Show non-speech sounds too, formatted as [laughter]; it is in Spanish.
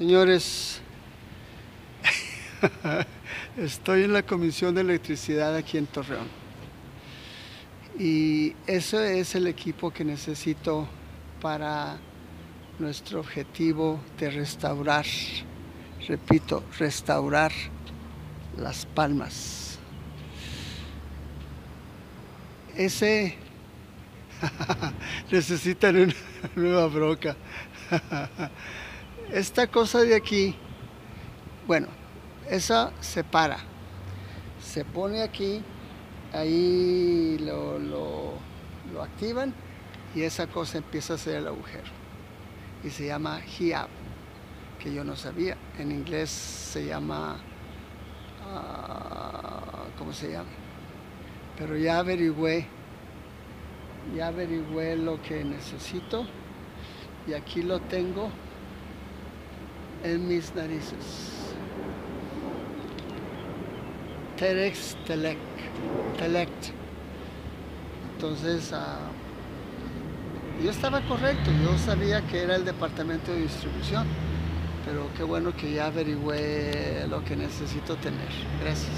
Señores, [laughs] estoy en la Comisión de Electricidad aquí en Torreón. Y ese es el equipo que necesito para nuestro objetivo de restaurar, repito, restaurar las palmas. Ese [laughs] necesitan una nueva broca. [laughs] Esta cosa de aquí, bueno, esa se para, se pone aquí, ahí lo, lo, activan y esa cosa empieza a hacer el agujero. Y se llama HIAB, que yo no sabía. En inglés se llama, ah, ¿cómo se llama? Pero ya averigüé, ya averigüé lo que necesito y aquí lo tengo en mis narices. Terex Telec, Telect. Entonces, ah, yo estaba correcto, yo sabía que era el departamento de distribución, pero qué bueno que ya averigüé lo que necesito tener. Gracias.